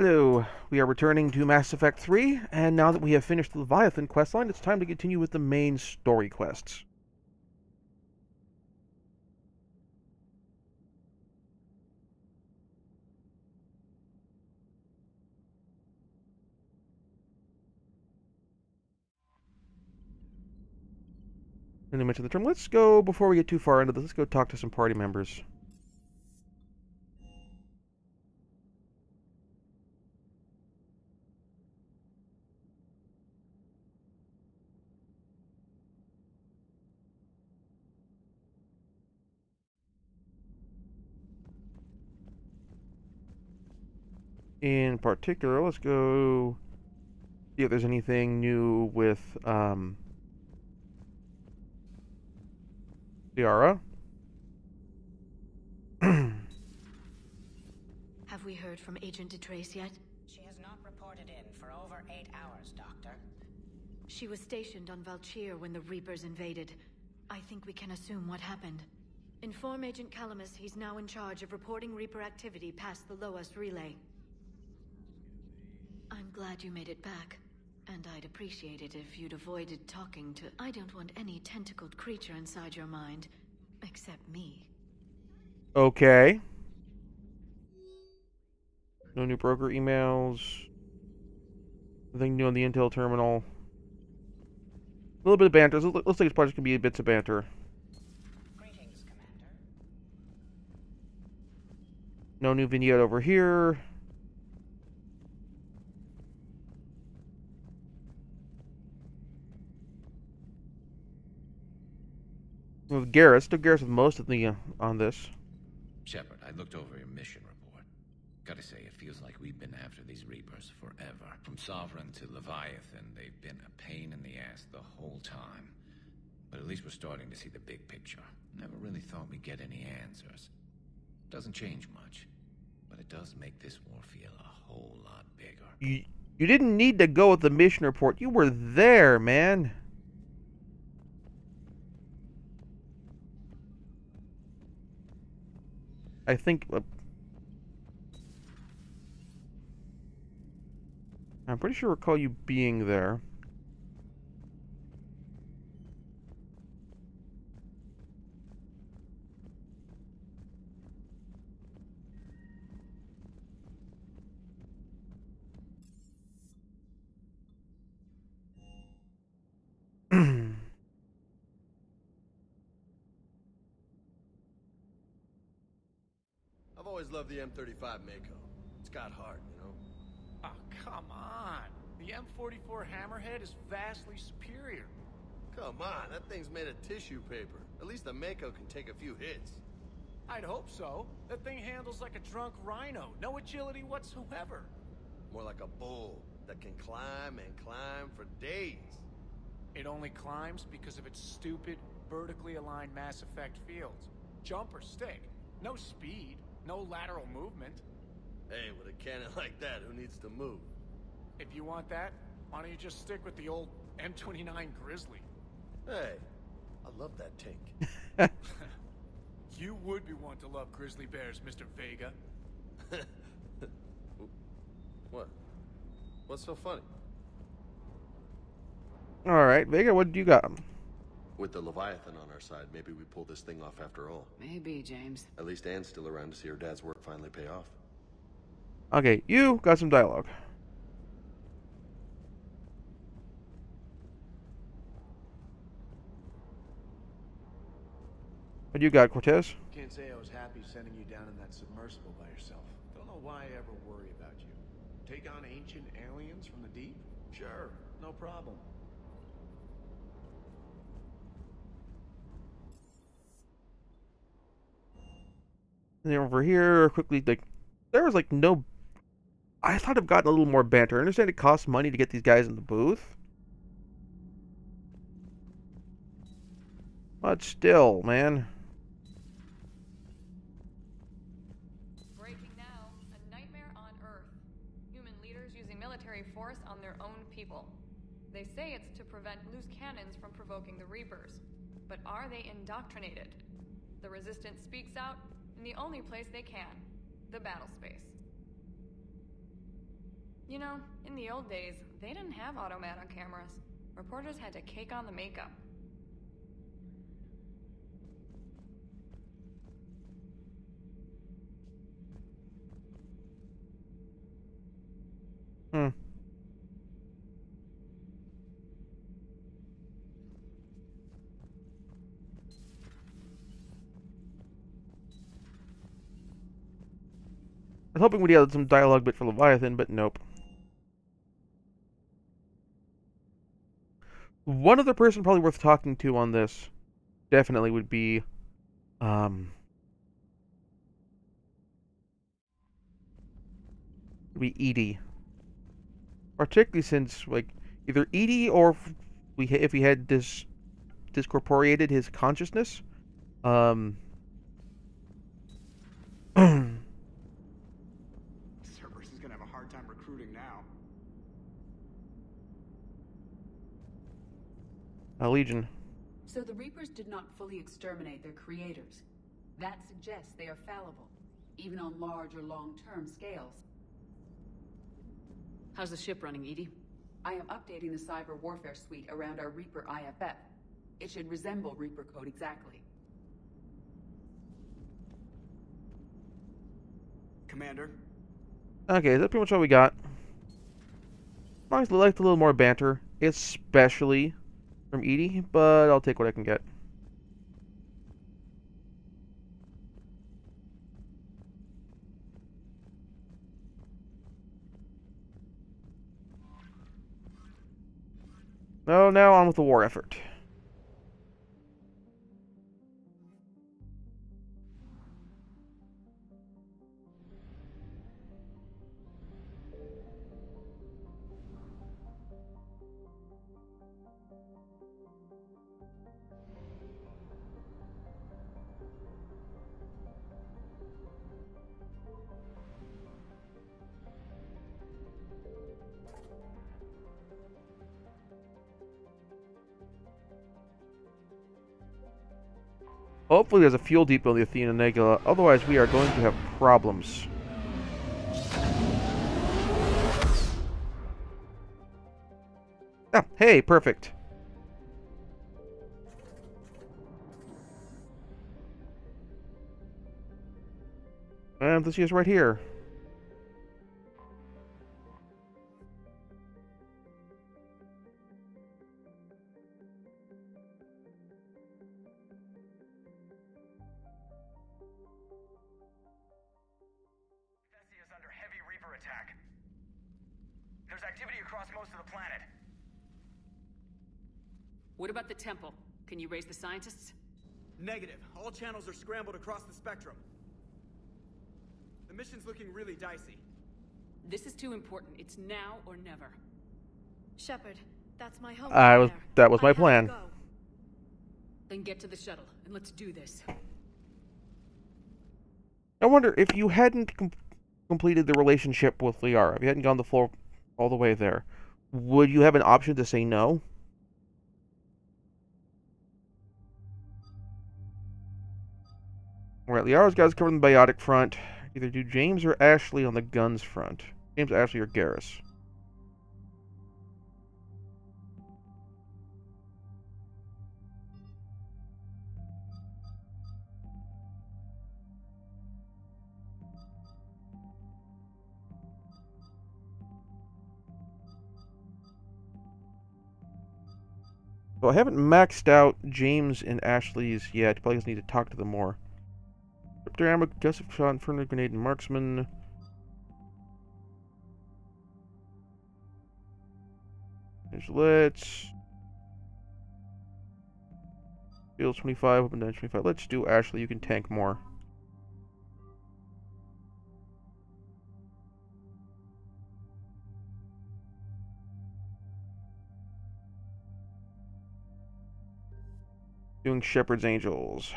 Hello, we are returning to Mass Effect 3, and now that we have finished the Leviathan questline, it's time to continue with the main story quests. And I mentioned the term. Let's go, before we get too far into this, let's go talk to some party members. In particular, let's go see if there's anything new with um, Liara. Have we heard from Agent DeTrace yet? She has not reported in for over eight hours, Doctor. She was stationed on Val'Tyr when the Reapers invaded. I think we can assume what happened. Inform Agent Calamus he's now in charge of reporting Reaper activity past the Loas relay. I'm glad you made it back. And I'd appreciate it if you'd avoided talking to... I don't want any tentacled creature inside your mind. Except me. Okay. No new broker emails. Nothing new on the Intel terminal. A little bit of banter. Looks like it's probably going to be bits of banter. Greetings, Commander. No new vignette over here. With Garrus, still Garrus's with most of the uh, on this. Shepard, I looked over your mission report. Gotta say, it feels like we've been after these Reapers forever. From Sovereign to Leviathan, they've been a pain in the ass the whole time. But at least we're starting to see the big picture. Never really thought we'd get any answers. Doesn't change much, but it does make this war feel a whole lot bigger. You, you didn't need to go with the mission report. You were there, man. I think... Uh, I'm pretty sure I recall you being there. The M35 Mako. It's got heart, you know? Oh, come on. The M44 Hammerhead is vastly superior. Come on, that thing's made of tissue paper. At least the Mako can take a few hits. I'd hope so. That thing handles like a drunk rhino. No agility whatsoever. More like a bull that can climb and climb for days. It only climbs because of its stupid, vertically aligned Mass Effect fields. Jump or stick. No speed. No lateral movement. Hey, with a cannon like that, who needs to move? If you want that, why don't you just stick with the old M29 Grizzly? Hey, I love that tank. You would be one to love grizzly bears, Mr. Vega. what? What's so funny? Alright, Vega, what do you got? With the Leviathan on our side, maybe we pull this thing off after all. Maybe, James. At least Anne's still around to see her dad's work finally pay off. Okay, you got some dialogue. What do you got, Cortez? Can't say I was happy sending you down in that submersible by yourself. Don't know why I ever worry about you. Take on ancient aliens from the deep? Sure, no problem. And then over here, quickly, like, there was like no. I thought I've gotten a little more banter. I understand it costs money to get these guys in the booth. But still, man. Breaking now, a nightmare on Earth. Human leaders using military force on their own people. They say it's to prevent loose cannons from provoking the Reapers. But are they indoctrinated? The Resistance speaks out in the only place they can the battle space. You know, in the old days, they didn't have automat on cameras. Reporters had to cake on the makeup. Hmm. Was hoping we'd get some dialogue bit for Leviathan, but nope. One other person probably worth talking to on this definitely would be um would be EDI. Particularly since like either EDI or if we if he had dis discorporeated his consciousness um Cerberus is gonna have a hard time recruiting now. A Legion. So the Reapers did not fully exterminate their creators. That suggests they are fallible, even on large or long-term scales. How's the ship running, EDI? I am updating the cyber warfare suite around our Reaper IFF. It should resemble Reaper code exactly. Commander, Okay, that's pretty much all we got. I liked a little more banter, especially from EDI, but I'll take what I can get. No, now on with the war effort. Hopefully there's a fuel depot in the Athena Nebula, otherwise we are going to have problems. Ah, hey, perfect. And this is right here. What about the temple? Can you raise the scientists? Negative. All channels are scrambled across the spectrum. The mission's looking really dicey. This is too important. It's now or never. Shepard, that's my home. I was that was my have plan. Then get to the shuttle, and let's do this. I wonder if you hadn't com- completed the relationship with Liara, if you hadn't gone the full all the way there, would you have an option to say no? Alright, Liara's guys covering the biotic front. Either do James or Ashley on the guns front. James, Ashley, or Garrus. So I haven't maxed out James and Ashley's yet. Probably just need to talk to them more. Disruptor ammo, of shot, inferno grenade, and marksman. There's let's. Field 25, open damage 25. Let's do Ashley. You can tank more. Doing Shepard's Angels.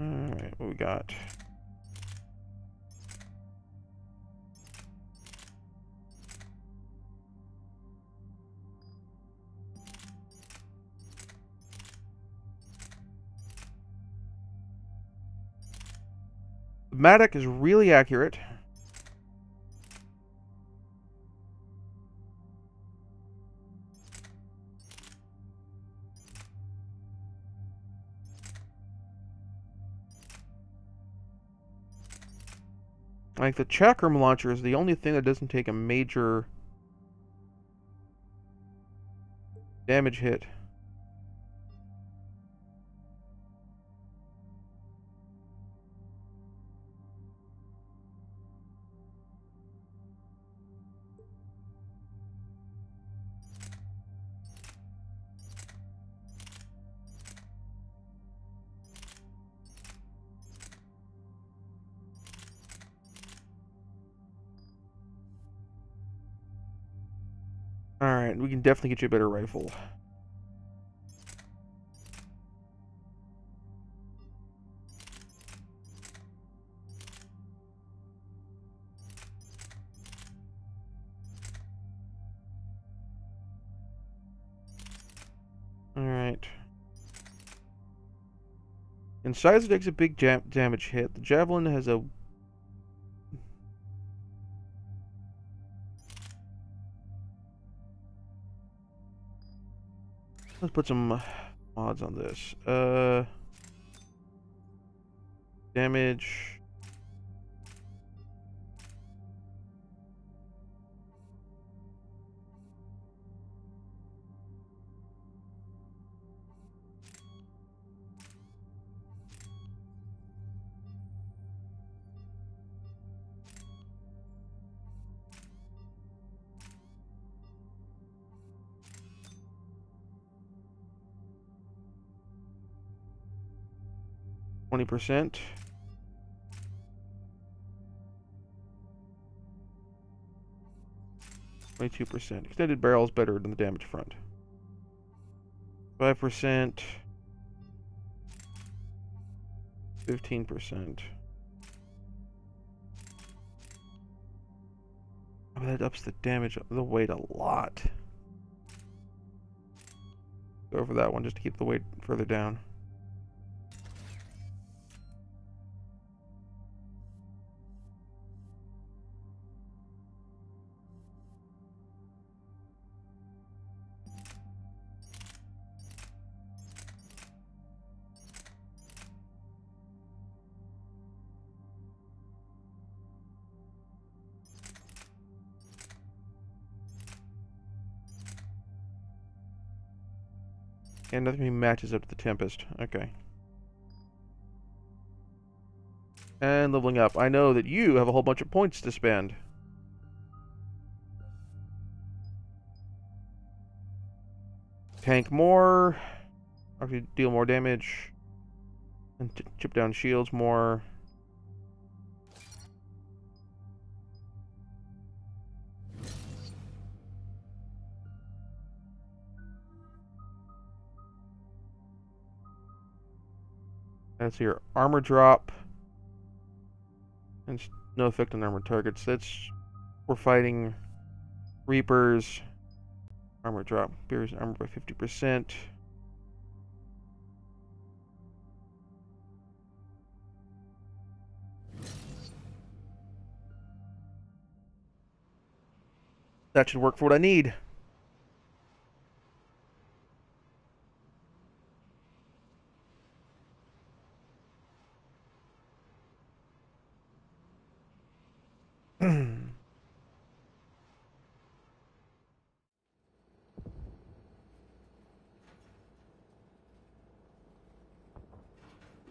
Alright, what we got? Matic is really accurate. Like the chakram launcher is the only thing that doesn't take a major damage hit. Definitely get you a better rifle. Alright. Incisor takes a big jam damage hit. The Javelin has a Let's put some mods on this. Uh, damage. Twenty percent. Twenty-two percent. Extended barrel is better than the damage front. Five percent. Fifteen percent. Oh, that ups the damage, the weight a lot. Go for that one just to keep the weight further down. And nothing matches up to the Tempest. Okay. And leveling up. I know that you have a whole bunch of points to spend. Tank more. Actually deal more damage. And chip down shields more. That's your armor drop. And no effect on armored targets. That's we're fighting Reapers. Armor drop. Bears armor by 50%. That should work for what I need.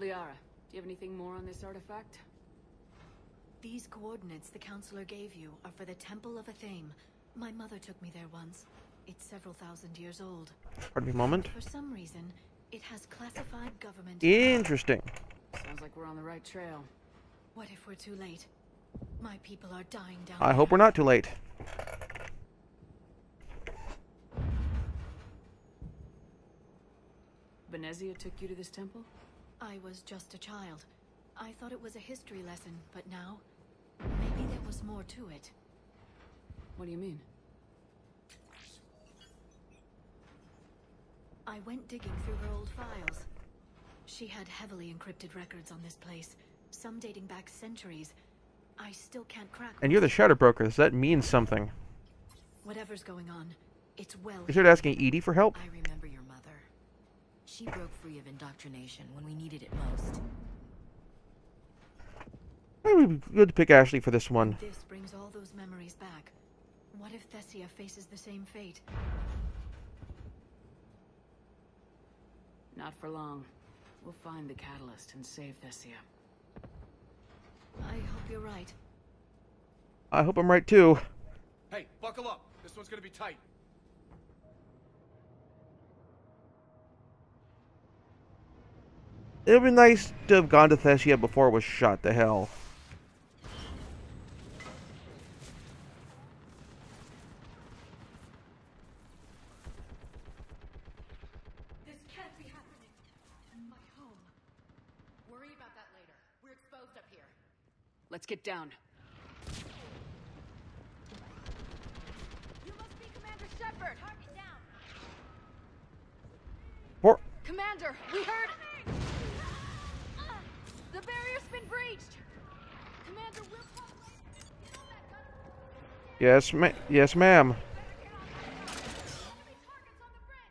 Liara, do you have anything more on this artifact? These coordinates the councilor gave you are for the Temple of Athame. My mother took me there once. It's several thousand years old. Pardon me a moment. For some reason, it has classified government. Interesting. Sounds like we're on the right trail. What if we're too late? My people are dying down I there. hope we're not too late. Benezia took you to this temple? I was just a child. I thought it was a history lesson, but now... Maybe there was more to it. What do you mean? I went digging through her old files. She had heavily encrypted records on this place. some dating back centuries. I still can't crack. And you're the Shadow Broker, so that means something. Whatever's going on, it's well. You started asking EDI for help? I remember your mother. She broke free of indoctrination when we needed it most. It would be good to pick Ashley for this one. This brings all those memories back. What if Thessia faces the same fate? Not for long. We'll find the catalyst and save Thessia. I hope you're right. I hope I'm right too. Hey, buckle up. This one's gonna be tight. It would be nice to have gone to Thessia before it was shot to hell. This can't be happening. My home. Worry about that later. We're exposed up here. Let's get down. You must be Commander Shepard. Target down. Poor Commander, we heard. The barrier's been breached. Commander, we'll probably get on that gun. Yes, ma yes, ma'am. Enemy targets on the bridge.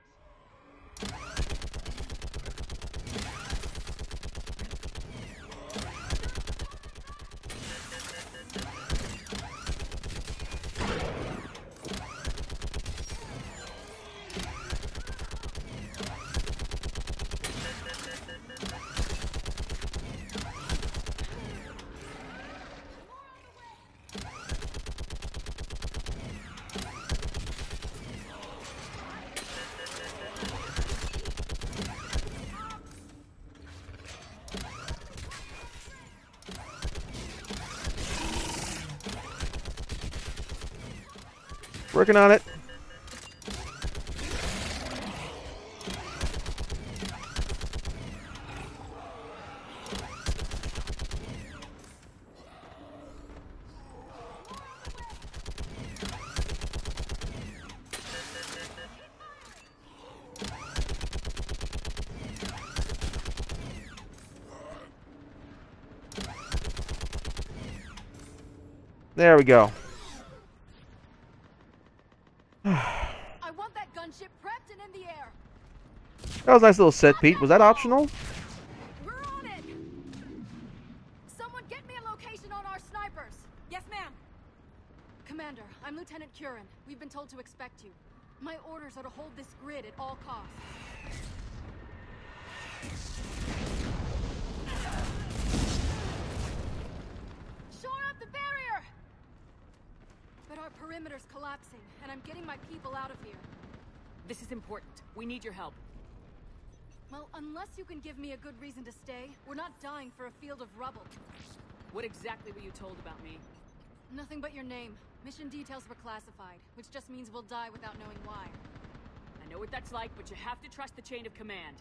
Working on it. There we go. I want that gunship prepped and in the air. That was a nice little set, Pete. Was that optional? We're on it. Someone get me a location on our snipers. Yes, ma'am. Commander, I'm Lieutenant Curran. We've been told to expect you. My orders are to hold this grid at all costs. Shore up the barrier! But our perimeter's collapsing, and I'm getting my people out of here. This is important. We need your help. Well, unless you can give me a good reason to stay, we're not dying for a field of rubble. What exactly were you told about me? Nothing but your name. Mission details were classified, which just means we'll die without knowing why. I know what that's like, but you have to trust the chain of command.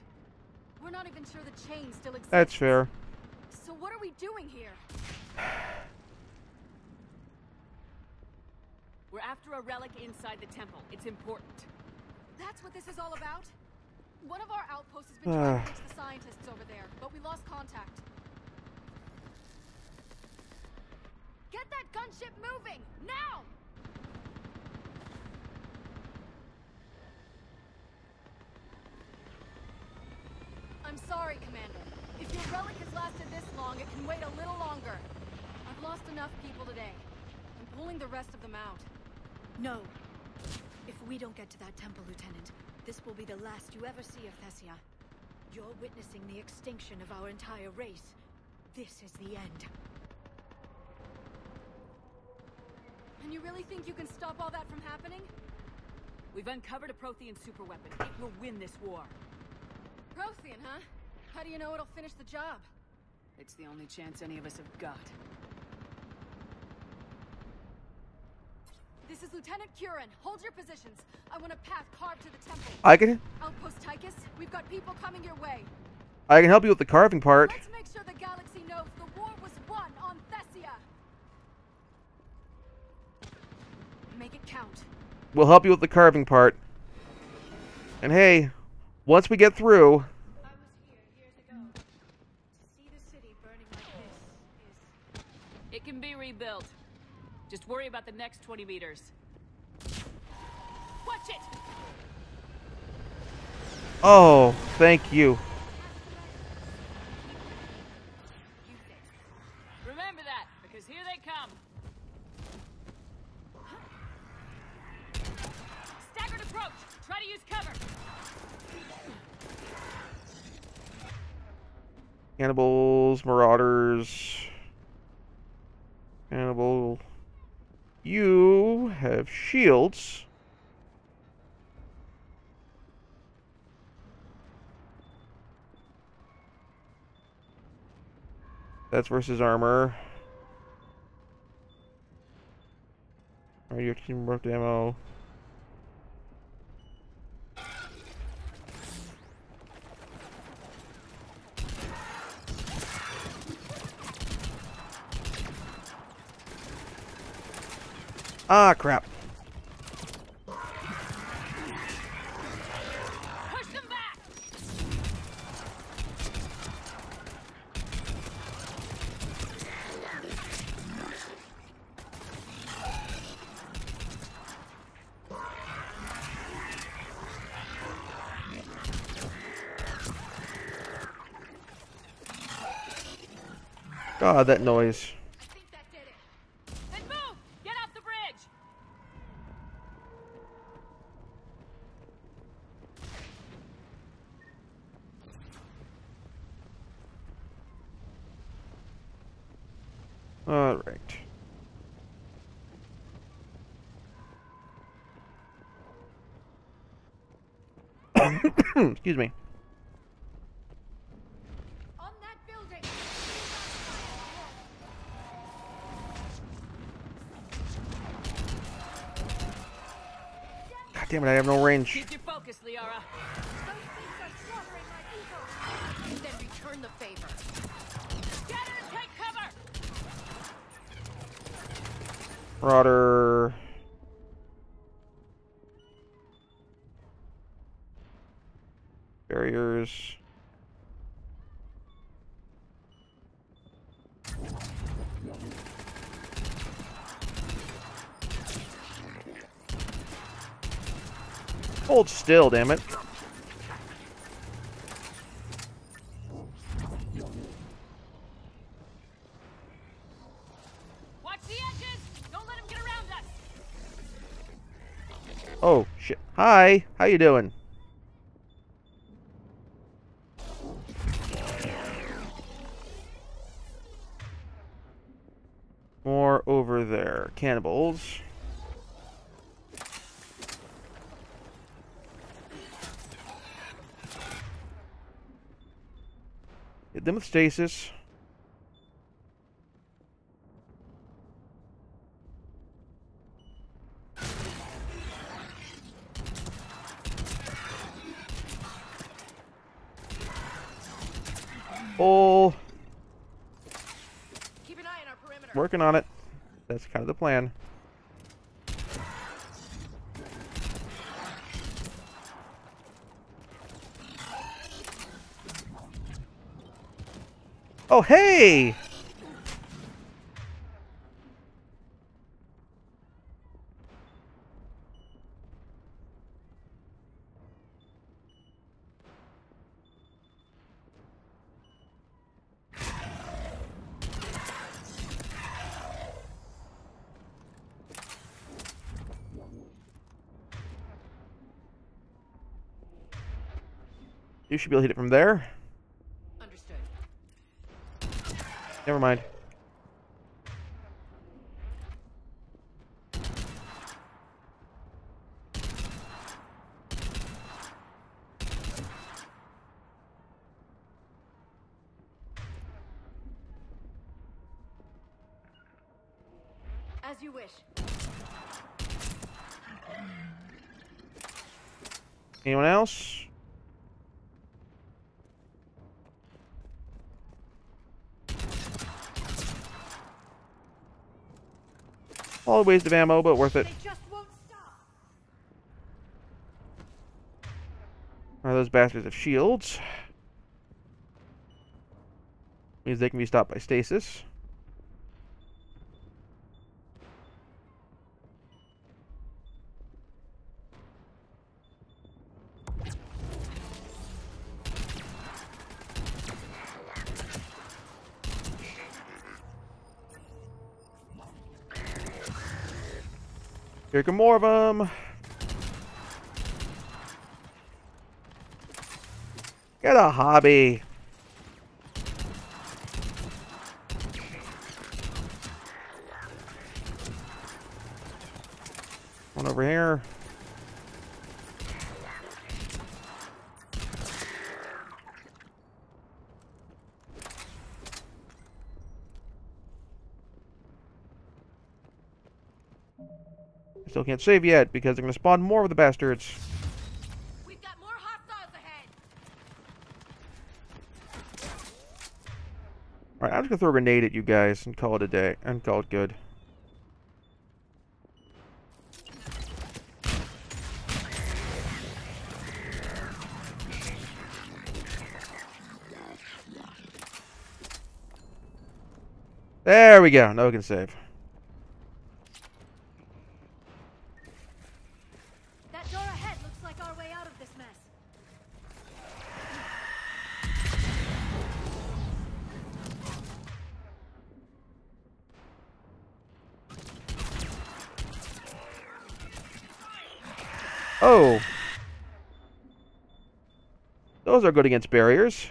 We're not even sure the chain still exists. That's fair. So what are we doing here? We're after a relic inside the temple. It's important. That's what this is all about? One of our outposts has been trying to reach the scientists over there, but we lost contact. Get that gunship moving! Now! I'm sorry, Commander. If your relic has lasted this long, it can wait a little longer. I've lost enough people today. I'm pulling the rest of them out. No. If we don't get to that temple, Lieutenant, this will be the last you ever see of Thessia. You're witnessing the extinction of our entire race. This is the end. And you really think you can stop all that from happening? We've uncovered a Prothean superweapon. It will win this war. Prothean, huh? How do you know it'll finish the job? It's the only chance any of us have got. This is Lieutenant Curran. Hold your positions. I want a path carved to the temple. I can Outpost Tychus, we've got people coming your way. I can help you with the carving part. Let's make sure the galaxy knows the war was won on Thessia. Make it count. We'll help you with the carving part. And hey, once we get through, I was here years ago to see the city burning like this. rebuild. Just worry about the next 20 meters. Watch it! Oh, thank you. Remember that, because here they come. Staggered approach! Try to use cover! Cannibals, marauders. Cannibal. You have shields. That's versus armor. Alright, your team broke ammo. Ah, crap. Push them back! God, that noise. Then move! Get off the bridge! Alright. Excuse me. On that building! God damn it, I have no range. Keep your focus, Liara. Those things are slaughtering my people! Then return the favor. Scatter and take cover! Marauder. Barriers. Hold still, damn it. Watch the edges! Don't let him get around us! Oh, shit. Hi, how you doing? With stasis. Oh, Keep an eye on our perimeter. working on it. That's kind of the plan. Oh, hey! You should be able to hit it from there. Understood. Never mind. As you wish. Anyone else? All waste of ammo, but worth it. They just won't stop! Are those bastards of shields? Means they can be stopped by stasis. Here more of them. Get a hobby. One over here. Still can't save yet because they're going to spawn more of the bastards. We've got more hostiles ahead. Alright, I'm just going to throw a grenade at you guys and call it a day. And call it good. There we go. Now we can save. Those are good against barriers.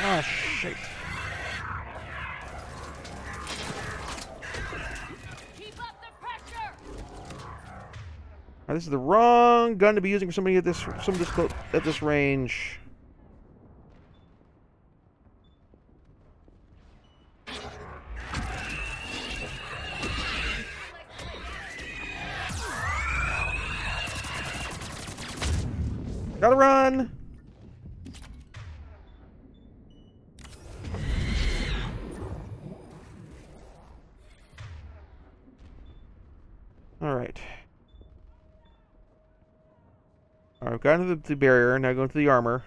Ah, shit. Keep up the pressure! Now, this is the wrong gun to be using for somebody at this some this at this range. We've to the, the barrier, now going to the armor.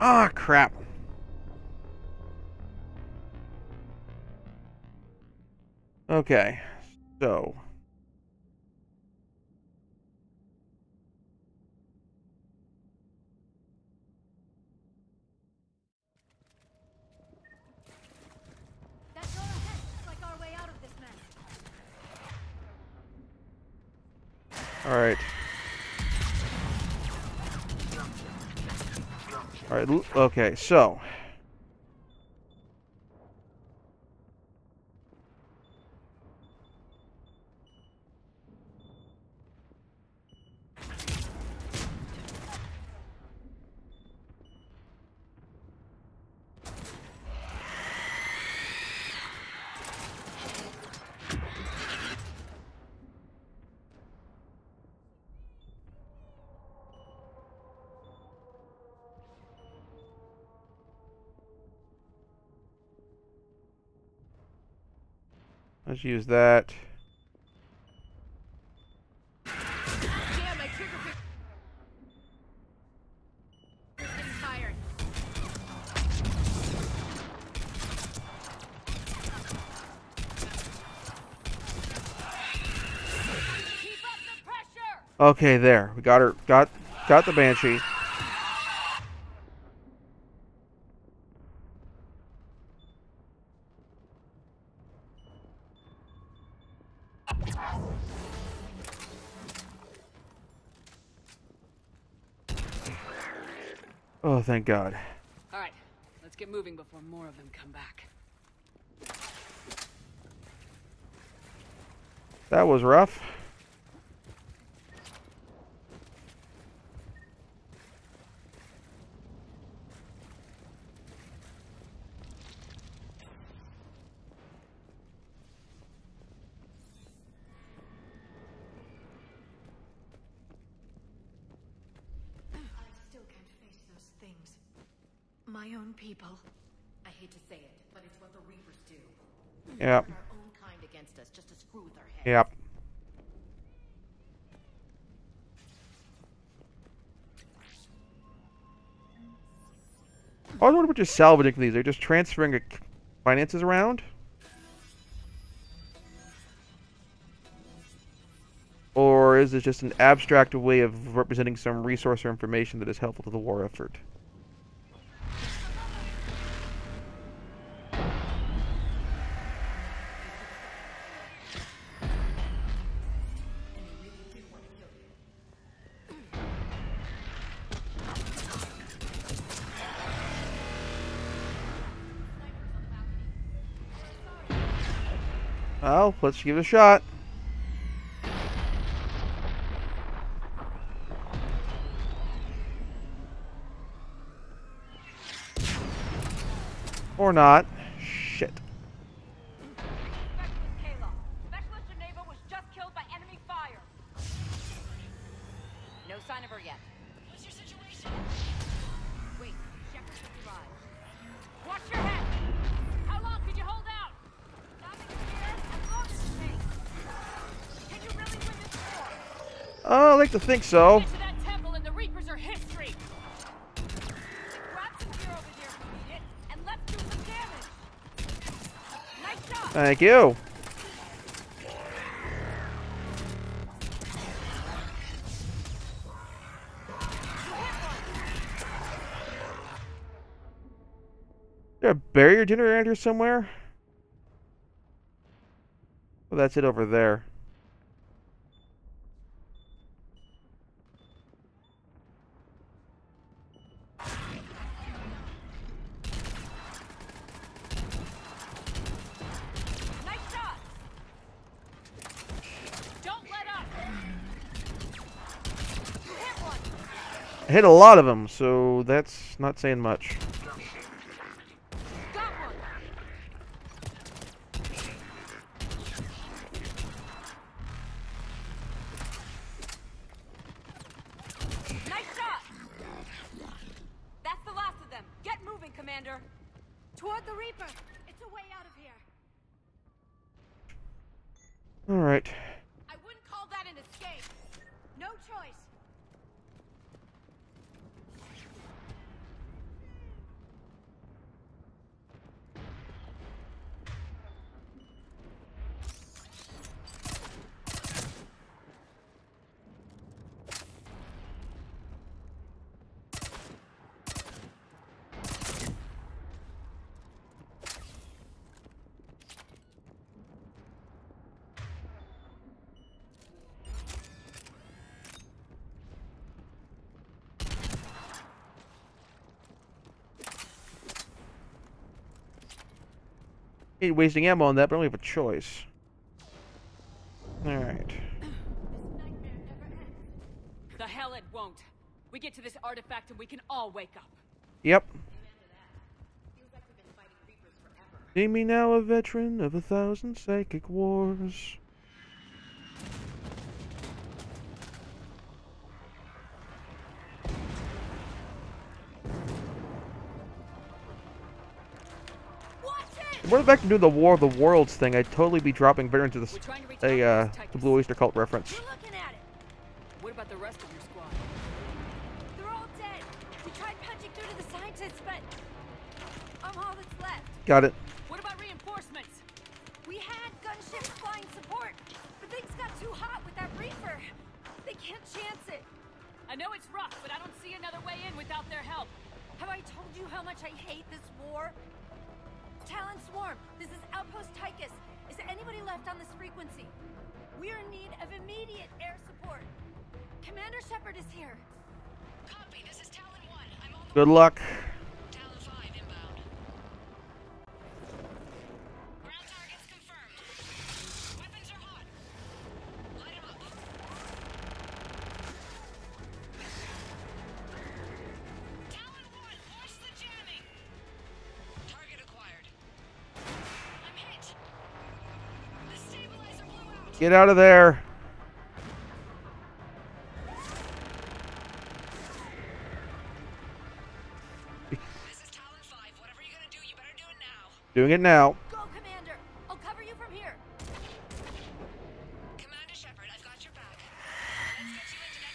Ah, crap. Okay, so... That door ahead looks like our way out of this mess. Alright. Alright, okay, so... Let's use that. Okay, there. We got her. Got got the banshee. Oh, thank God. All right, let's get moving before more of them come back. That was rough. Yep. I was wondering what you're salvaging from these. They're just transferring finances around? Or is this just an abstract way of representing some resource or information that is helpful to the war effort? Well, let's give it a shot. Or not. Some think so. Thank you. there a barrier generator somewhere? Well, that's it over there. Nice shot. Don't let up. You hit one. I hit a lot of them, so that's not saying much. Got one. Nice shot. That's the last of them. Get moving, Commander. Toward the Reaper. It's a way out of here. Alright. I wouldn't call that an escape. No choice. Ain't wasting ammo on that, but I only have a choice. Alright. The hell it won't. We get to this artifact and we can all wake up. Yep. See me now, a veteran of a thousand psychic wars. We're back to do the War of the Worlds thing. I'd totally be dropping veterans of the, a, uh, the Blue Oyster Cult reference. What about the rest of your squad? They're all dead. We tried punching through to the scientists, but I'm all that's left. Got it. What about reinforcements? We had gunships flying support, but things got too hot with that Reaper. They can't chance it. I know it's rough, but I don't see another way in without their help. Have I told you how much I hate this war? Talon Swarm, this is Outpost Tychus. Is there anybody left on this frequency? We're in need of immediate air support. Commander Shepard is here. Copy. This is Talon 1. I'm on Good luck. Get out of there. This is Talon 5. Whatever you're gonna do, you better do it. Doing it now. Go, Commander. I'll cover you from here. Commander Shepard, I've got your back. Let's get you into that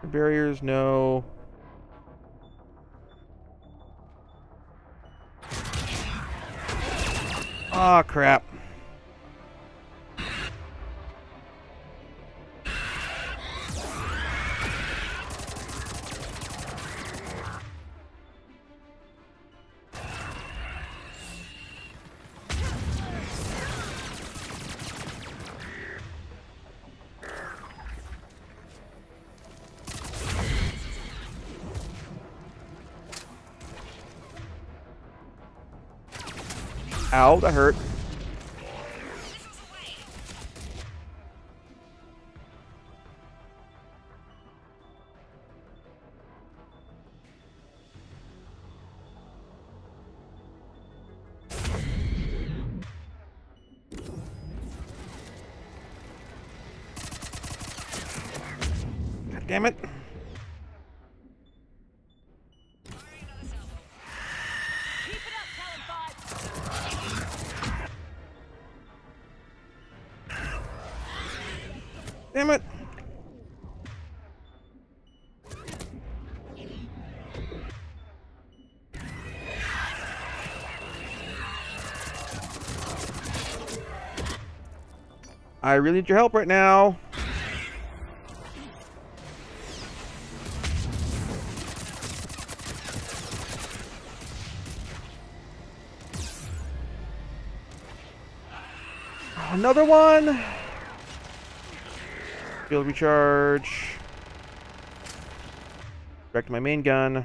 temple. Barriers, no. Ah, crap. Ow, that hurt. I really need your help right now. Another one. Field recharge. Back to my main gun.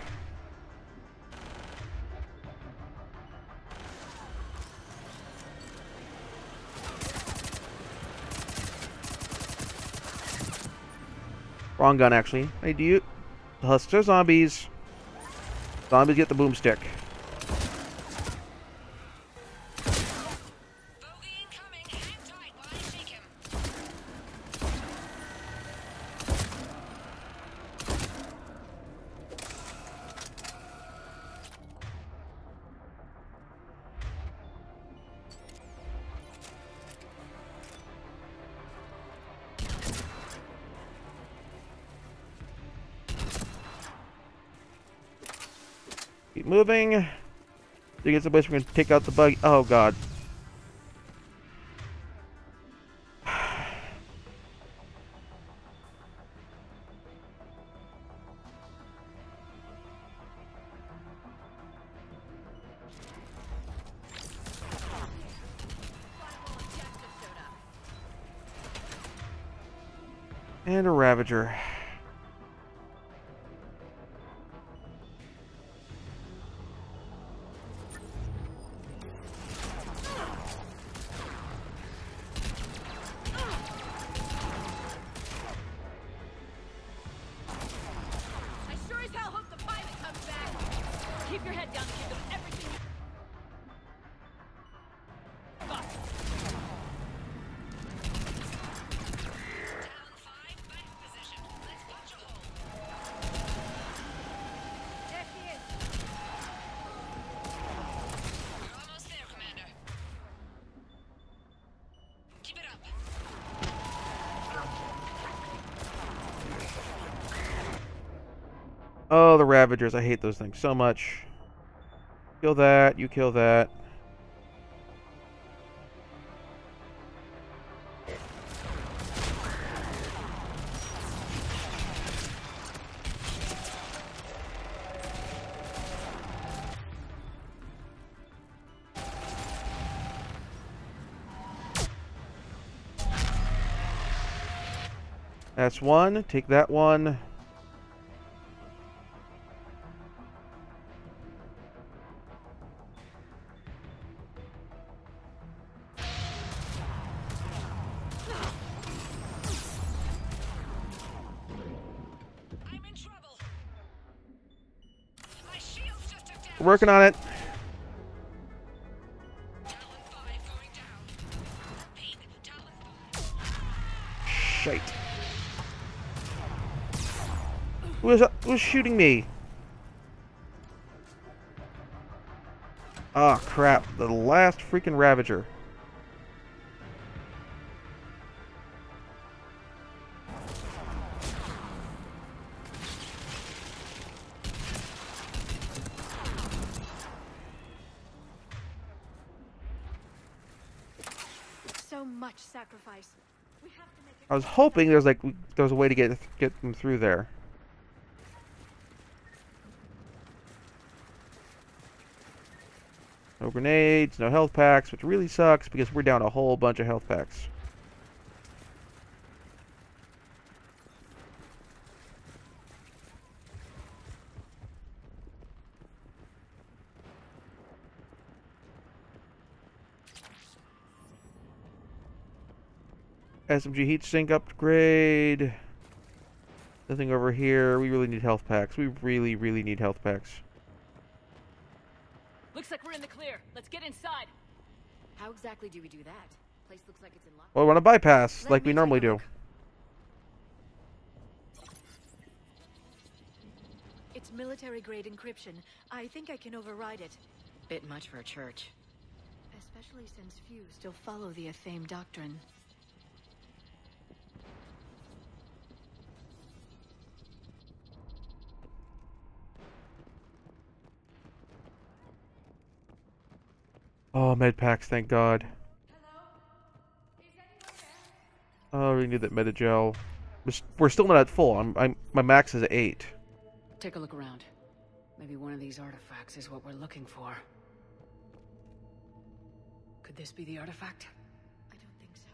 Wrong gun, actually. Hey, do you... Are zombies. Zombies get the boomstick. To get someplace we're gonna take out the bug. Oh god. Oh, the Ravagers. I hate those things so much. Kill that. You kill that. That's one. Take that one. Working on it. Shite. Who was, who was shooting me? Ah, crap. The last freaking Ravager. I was hoping there's like there was a way to get get them through there. No grenades, no health packs, which really sucks because we're down a whole bunch of health packs. SMG heat sink upgrade. Nothing over here. We really need health packs. We really, really need health packs. Looks like we're in the clear. Let's get inside. How exactly do we do that? Place looks like it's in lock. Well, we want to bypass Let like we normally do. It's military grade encryption. I think I can override it. Bit much for a church. Especially since few still follow the Athame doctrine. Oh, med packs, thank God. Oh, we need that metagel. We're still not at full. I'm, I'm, my max is eight. Take a look around. Maybe one of these artifacts is what we're looking for. Could this be the artifact? I don't think so.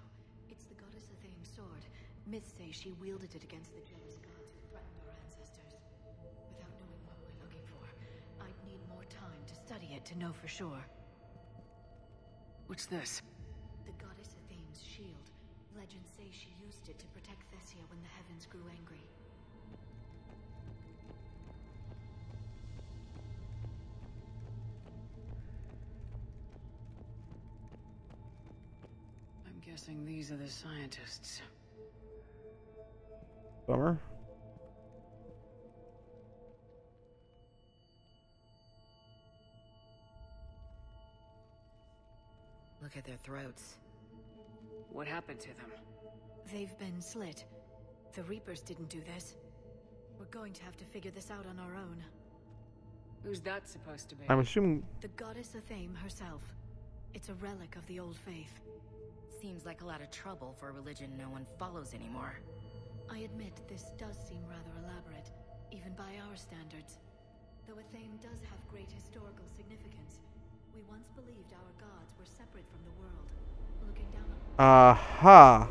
It's the goddess Athame's sword. Myths say she wielded it against the jealous gods who threatened our ancestors. Without knowing what we're looking for, I'd need more time to study it to know for sure. What's this? The goddess Athame's shield. Legends say she used it to protect Thessia when the heavens grew angry. I'm guessing these are the scientists. Bummer. Look at their throats. What happened to them? They've been slit. The Reapers didn't do this. We're going to have to figure this out on our own. Who's that supposed to be? I'm assuming The goddess Athame herself. It's a relic of the old faith. Seems like a lot of trouble for a religion no one follows anymore. I admit this does seem rather elaborate, even by our standards. Though Athame does have great historical significance, we once believed our gods were separate from the world, looking down Aha.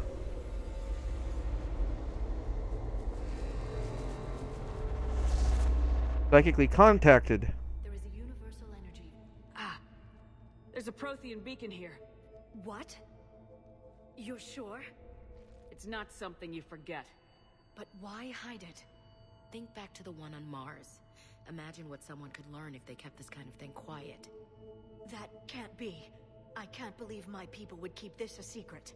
Psychically contacted. there is a universal energy. Ah! There's a Prothean beacon here. What? You're sure? It's not something you forget. But why hide it? Think back to the one on Mars. Imagine what someone could learn if they kept this kind of thing quiet. That can't be. I can't believe my people would keep this a secret.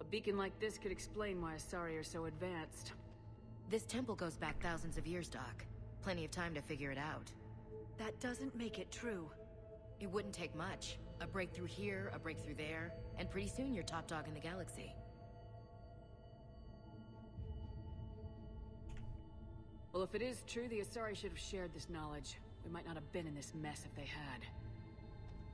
A beacon like this could explain why Asari are so advanced. This temple goes back thousands of years, Doc. Plenty of time to figure it out. That doesn't make it true. It wouldn't take much. A breakthrough here, a breakthrough there, and pretty soon you're top dog in the galaxy. Well, if it is true, the Asari should have shared this knowledge. We might not have been in this mess if they had.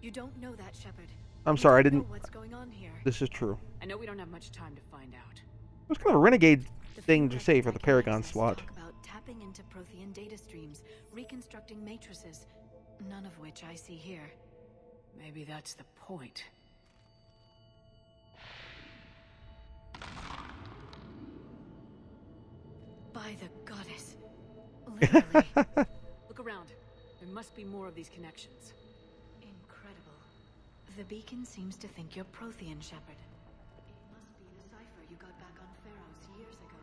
You don't know that, Shepard. I'm You sorry, I didn't. What's going on here? This is true. I know we don't have much time to find out. It was kind of a renegade The thing to say for the Paragon slot. Talk about tapping into Prothean data streams, reconstructing matrices, none of which I see here. Maybe that's the point. By the goddess. Literally. Look around. There must be more of these connections the beacon seems to think you're Prothean, Shepard. It must be the cipher you got back on Feros years ago.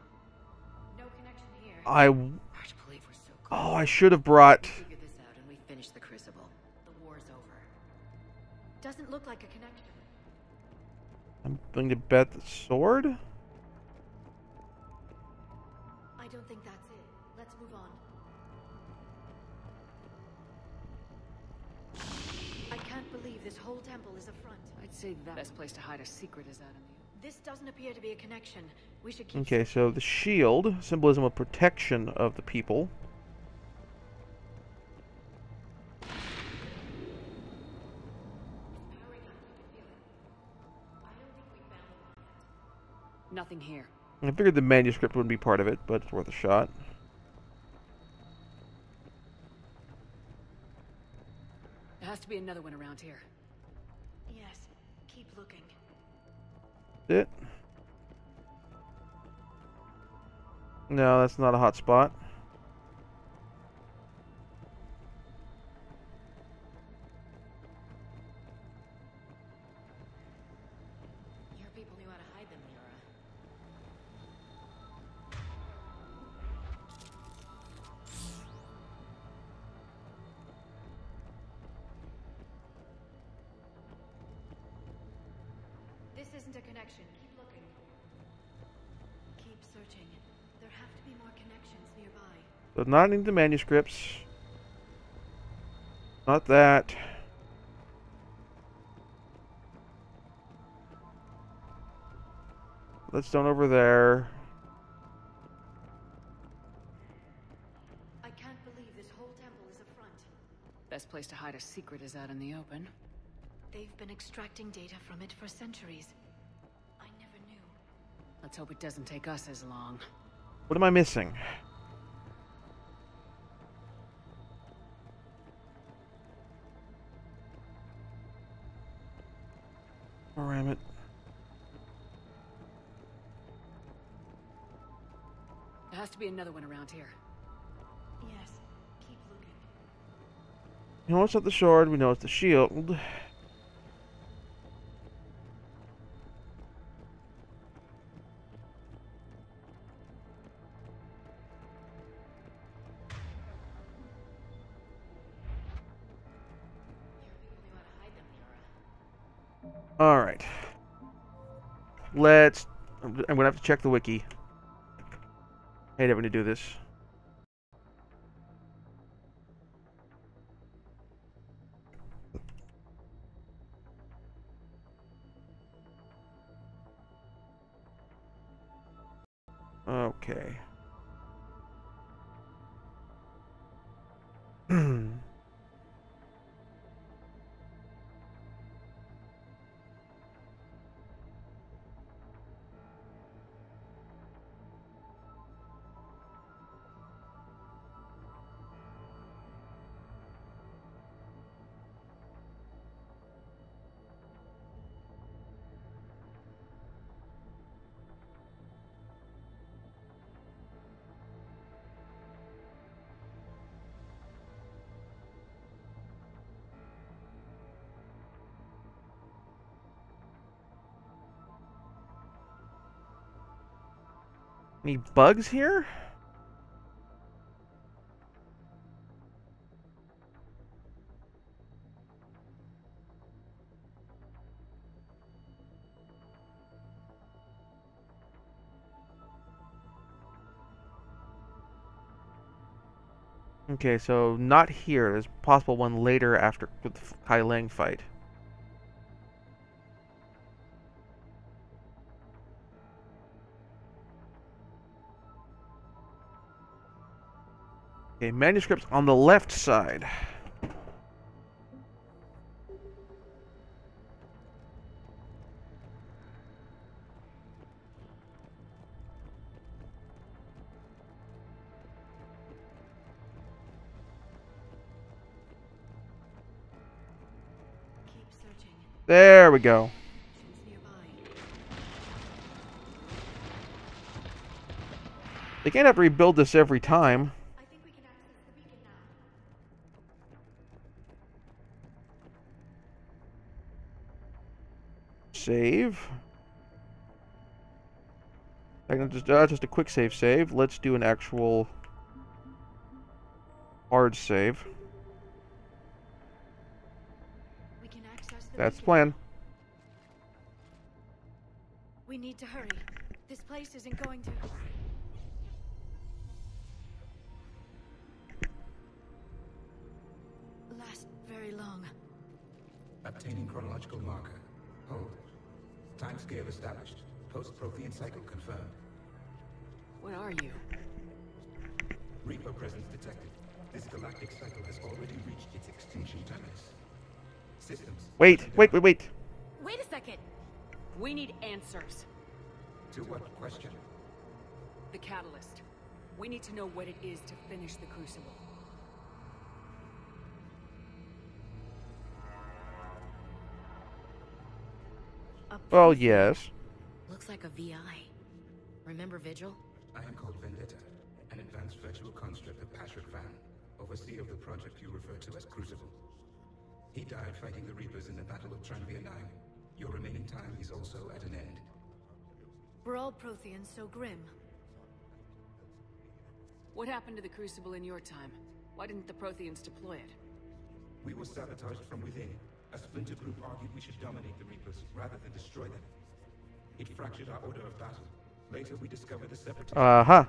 No connection here. I... Hard to believe we're so close. Oh, I should have brought... This out and we the Crucible. The war's over. Doesn't look like a connection. I'm going to bet the sword? I don't think that's it. Let's move on. This whole temple is a front. I'd say the best place to hide a secret is out in the This doesn't appear to be a connection. We should keep Okay, so the shield, symbolism of protection of the people. Nothing here. I figured the manuscript wouldn't be part of it, but it's worth a shot. There has to be another one around here. It. No, that's not a hot spot. Nearby. So not in the manuscripts. Not that. Let's don't over there. I can't believe this whole temple is a front. Best place to hide a secret is out in the open. They've been extracting data from it for centuries. I never knew. Let's hope it doesn't take us as long. What am I missing? To be another one around here. Yes. Keep looking. You know it's not the sword, we know it's the shield. Alright. Let's... I'm gonna have to check the wiki. Hate having to do this. Any bugs here? Okay, so not here. There's possible one later after the Kai Leng fight. Okay, manuscripts on the left side. There we go. They can't have to rebuild this every time. Save. I can just uh, just a quick save save. Let's do an actual hard save. We can access That's the plan. We need to hurry. This place isn't going to. last very long. Obtaining chronological marker. Hold. Timescale established. Post-Prothean cycle confirmed. What are you? Reaper presence detected. This galactic cycle has already reached its extinction terminus. Systems. Wait, wait, wait, wait. Wait a second. We need answers. To what question? The catalyst. We need to know what it is to finish the crucible. Well, yes. Looks like a VI. Remember Vigil? I am called Vendetta, an advanced virtual construct of Patrick Van, overseer of the project you refer to as Crucible. He died fighting the Reapers in the Battle of Tranvia 9. Your remaining time is also at an end. Were all Protheans so grim? What happened to the Crucible in your time? Why didn't the Protheans deploy it? We were sabotaged from within. A splinter group argued we should dominate the Reapers rather than destroy them. It fractured our order of battle. Later, we discovered the Separatists. Uh-huh.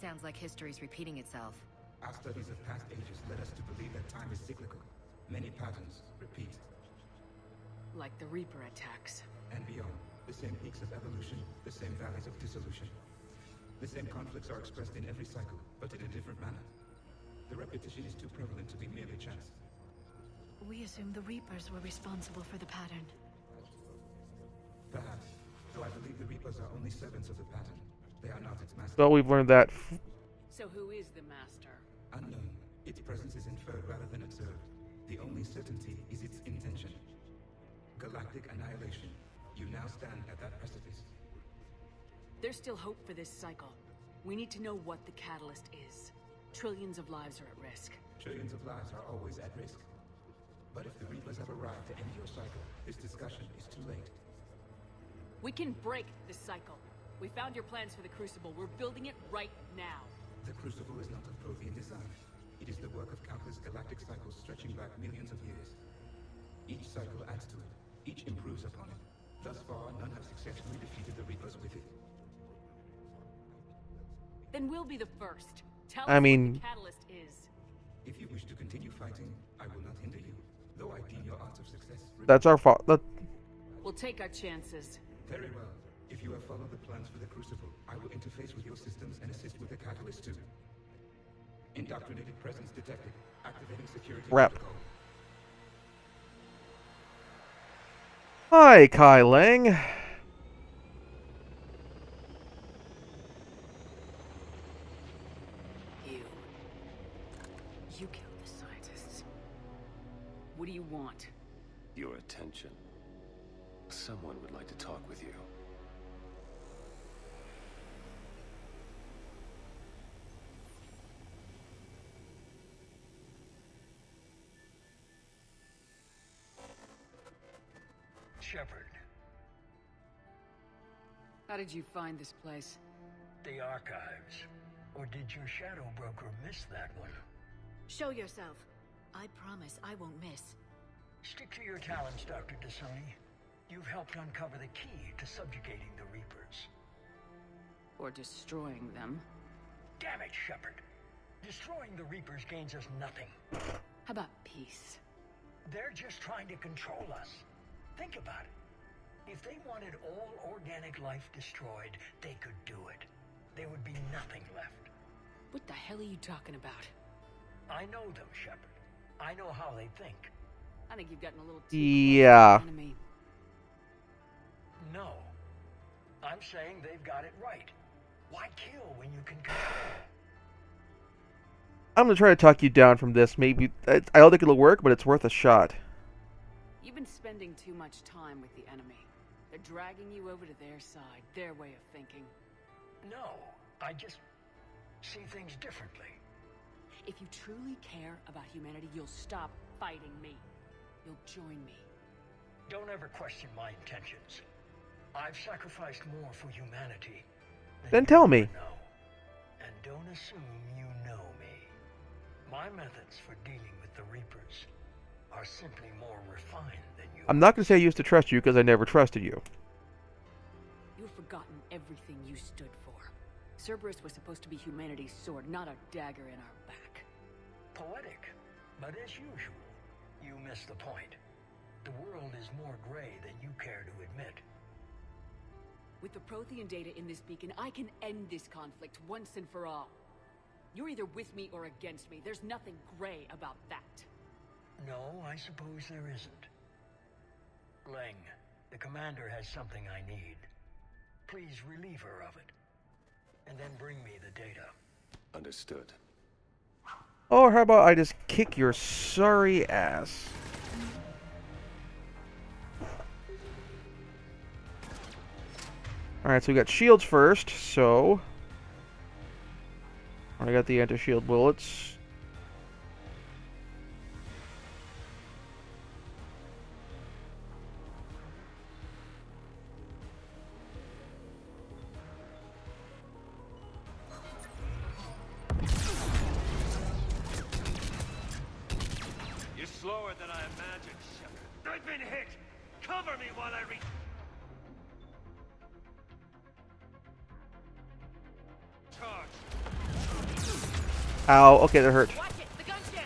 Sounds like history's repeating itself. Our studies of past ages led us to believe that time is cyclical. Many patterns repeat. Like the Reaper attacks. And beyond. The same peaks of evolution, the same valleys of dissolution. The same conflicts are expressed in every cycle, but in a different manner. The repetition is too prevalent to be merely chance. We assumed the Reapers were responsible for the pattern. Perhaps. Though I believe the Reapers are only servants of the pattern. They are not its master. Well, we've learned that. So who is the master? Unknown. Its presence is inferred rather than observed. The only certainty is its intention. Galactic annihilation. You now stand at that precipice. There's still hope for this cycle. We need to know what the catalyst is. Trillions of lives are at risk. Trillions of lives are always at risk. But if the Reapers have arrived to end your cycle, this discussion is too late. We can break this cycle. We found your plans for the Crucible. We're building it right now. The Crucible is not of Prothean design. It is the work of countless galactic cycles stretching back millions of years. Each cycle adds to it. Each improves upon it. Thus far, none have successfully defeated the Reapers with it. Then we'll be the first. Tell I us mean- what the catalyst is. If you wish to continue fighting, I will not hinder you. Though I deem your odds of success... That's our fault. That, We'll take our chances. Very well. If you have followed the plans for the Crucible, I will interface with your systems and assist with the catalyst too. Indoctrinated presence detected. Activating security Rep. protocol. Hi, Kai Leng. Did you find this place? the archives. Or did your shadow broker miss that one? Show yourself. I promise I won't miss. Stick to your talents, Dr. T'Soni. You've helped uncover the key to subjugating the Reapers. Or destroying them? Damn it, Shepard. Destroying the Reapers gains us nothing. How about peace? They're just trying to control us. Think about it. If they wanted all organic life destroyed, they could do it. There would be nothing left. What the hell are you talking about? I know them, Shepard. I know how they think. I think you've gotten a little too Yeah. close to the enemy. No. I'm saying they've got it right. Why kill when you can control? I'm gonna try to talk you down from this. Maybe I I don't think it'll work, but it's worth a shot. You've been spending too much time with the enemy. They're dragging you over to their side, their way of thinking. No, I just see things differently. If you truly care about humanity, you'll stop fighting me. You'll join me. Don't ever question my intentions. I've sacrificed more for humanity. than Then tell me. Know. And don't assume you know me. My methods for dealing with the Reapers are simply more refined than you. I'm not going to say I used to trust you because I never trusted you. You've forgotten everything you stood for. Cerberus was supposed to be humanity's sword, not a dagger in our back. Poetic, but as usual, you miss the point. The world is more gray than you care to admit. With the Prothean data in this beacon, I can end this conflict once and for all. You're either with me or against me. There's nothing gray about that. No, I suppose there isn't. Leng, the commander has something I need. Please relieve her of it. And then bring me the data. Understood. Or how about I just kick your sorry ass? Alright, so we got shields first, so... I got the anti-shield bullets. Ow, okay, that hurt. Watch it, the gun's down.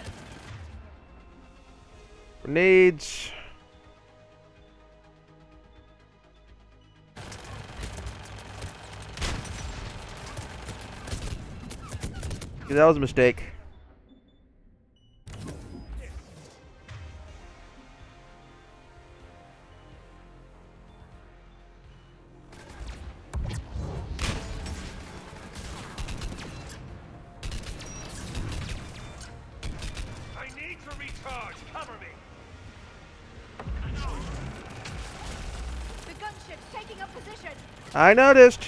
Grenades. That was a mistake. I noticed.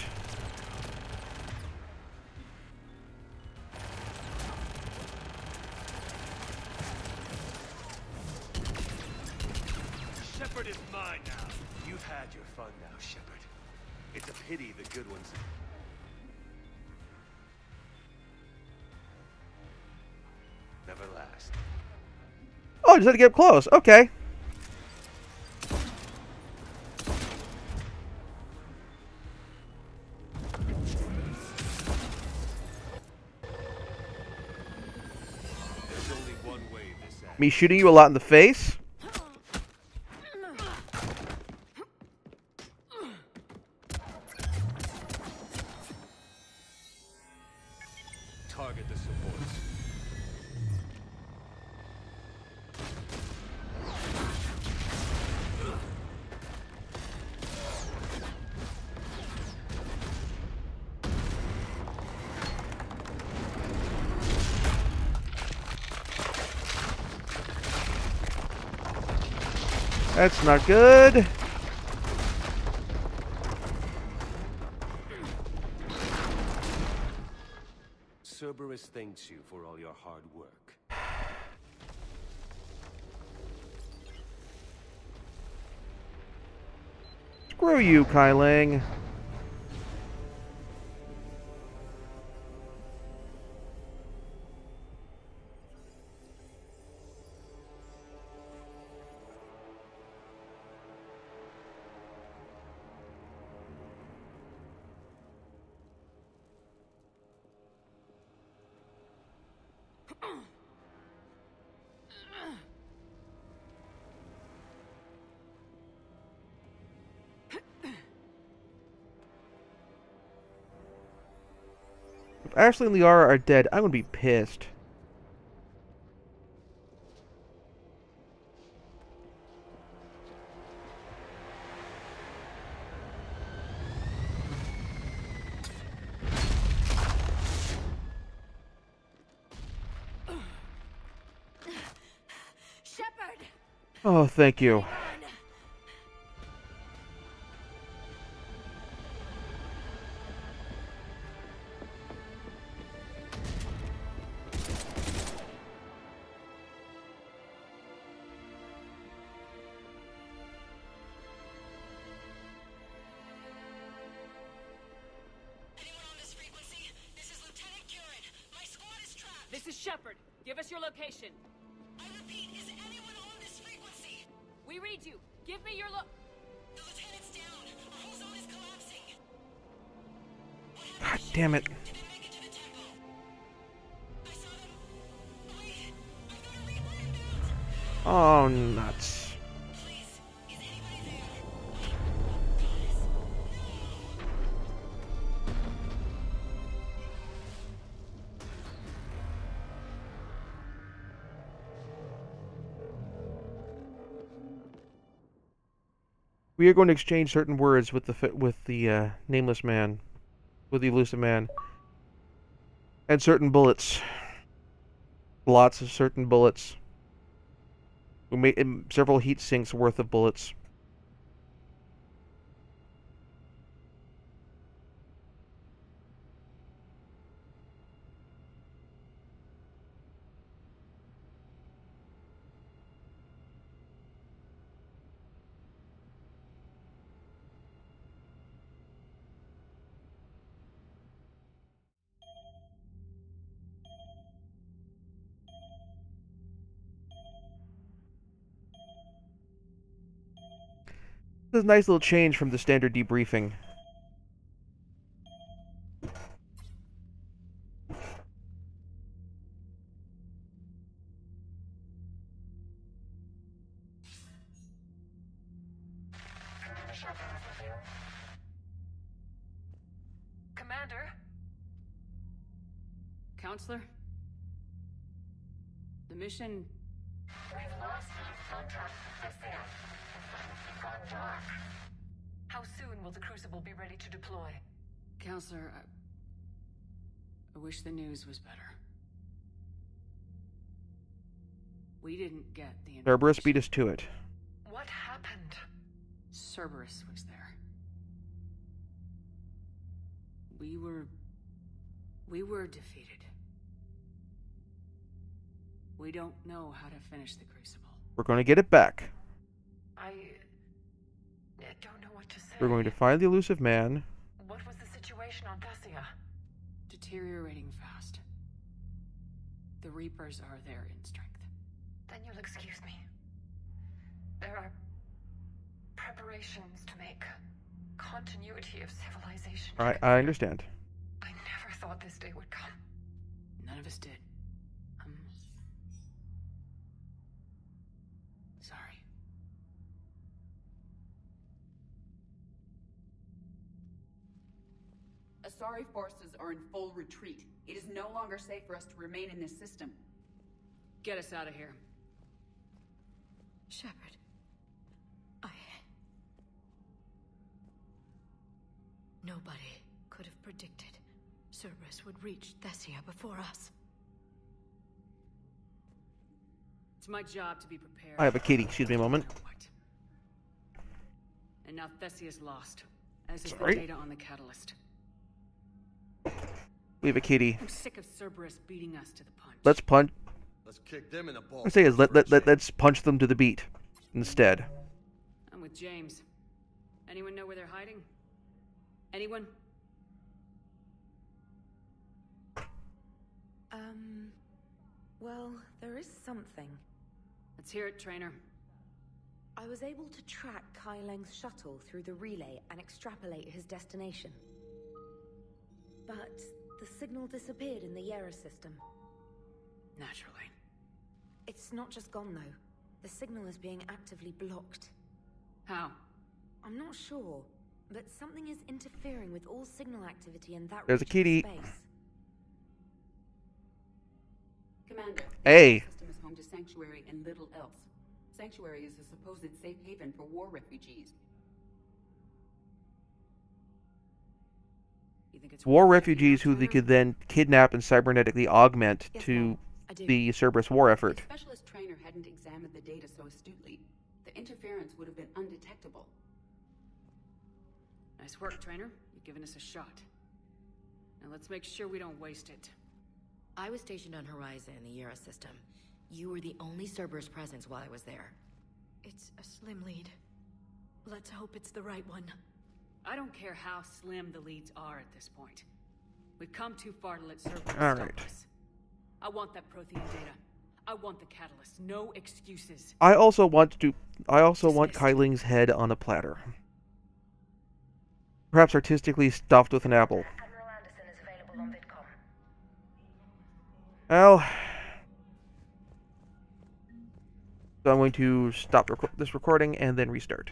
Shepard is mine now. You've had your fun now, Shepard. It's a pity the good ones. Never last. Oh, just had to get up close. Okay. Me shooting you a lot in the face? That's not good. Cerberus thanks you for all your hard work. Screw you, Kai Leng. Ashley and Liara are dead, I'm gonna be pissed. Oh, thank you. We are going to exchange certain words with the with the uh, nameless man, with the Illusive Man, and certain bullets. Lots of certain bullets. We made several heat sinks worth of bullets. This is a nice little change from the standard debriefing. Cerberus beat us to it. What happened? Cerberus was there. We were... We were defeated. We don't know how to finish the Crucible. We're going to get it back. I... I don't know what to say. We're going to find the Illusive Man. What was the situation on Thessia? Deteriorating fast. The Reapers are there in strength. Then you'll excuse me. There are preparations to make continuity of civilization. I, I understand. I never thought this day would come. None of us did. I'm sorry. Asari forces are in full retreat. It is no longer safe for us to remain in this system. Get us out of here. Shepard. I. Nobody could have predicted Cerberus would reach Thessia before us. It's my job to be prepared. I have a kitty. Excuse me a moment. And now Thessia's lost. As is Sorry. the data on the catalyst. We have a kitty. I'm sick of Cerberus beating us to the punch. Let's punch. Let's kick them in the balls. What I say is let, let, let, let's punch them to the beat instead. I'm with James. Anyone know where they're hiding? Anyone? Um. Well, there is something. Let's hear it, Traynor. I was able to track Kai Leng's shuttle through the relay and extrapolate his destination. But the signal disappeared in the Iera system. Naturally. It's not just gone, though. The signal is being actively blocked. How? I'm not sure, but something is interfering with all signal activity in that There's a region of kitty. space. Commander, Hey. the system is home to Sanctuary and little else. Sanctuary is a supposed safe haven for war refugees. You think it's War refugees who they could then kidnap and cybernetically augment to I do. The Cerberus war effort. If specialist Traynor hadn't examined the data so astutely, the interference would have been undetectable. Nice work, Traynor. You've given us a shot. Now let's make sure we don't waste it. I was stationed on Horizon in the Iera system. You were the only Cerberus presence while I was there. It's a slim lead. Let's hope it's the right one. I don't care how slim the leads are at this point. We've come too far to let Cerberus All stop right. us. I want that Prothean data. I want the catalyst. No excuses. I also want to. I also want Kai Leng's head on a platter. Perhaps artistically stuffed with an apple. Well, so I'm going to stop reco this recording and then restart.